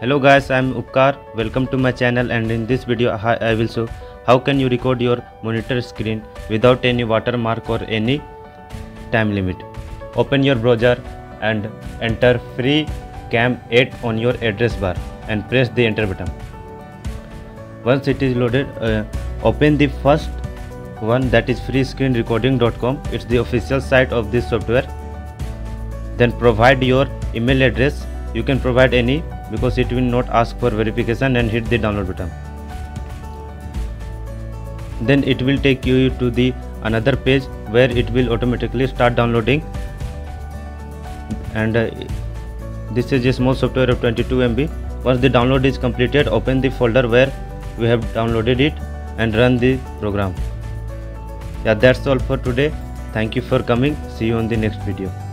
Hello guys, I am Upkar. Welcome to my channel and in this video I I will show how can you record your monitor screen without any watermark or any time limit. Open your browser and enter free cam 8 on your address bar and press the enter button. Once it is loaded, uh, open the first one that is freescreenrecording.com. It's the official site of this software. Then provide your email address. You can provide any because it will not ask for verification and hit the download button. Then it will take you to the another page where it will automatically start downloading and uh, this is a small software of 22 MB. Once the download is completed, open the folder where we have downloaded it and run the program. Yeah, that's all for today. Thank you for coming. See you on the next video.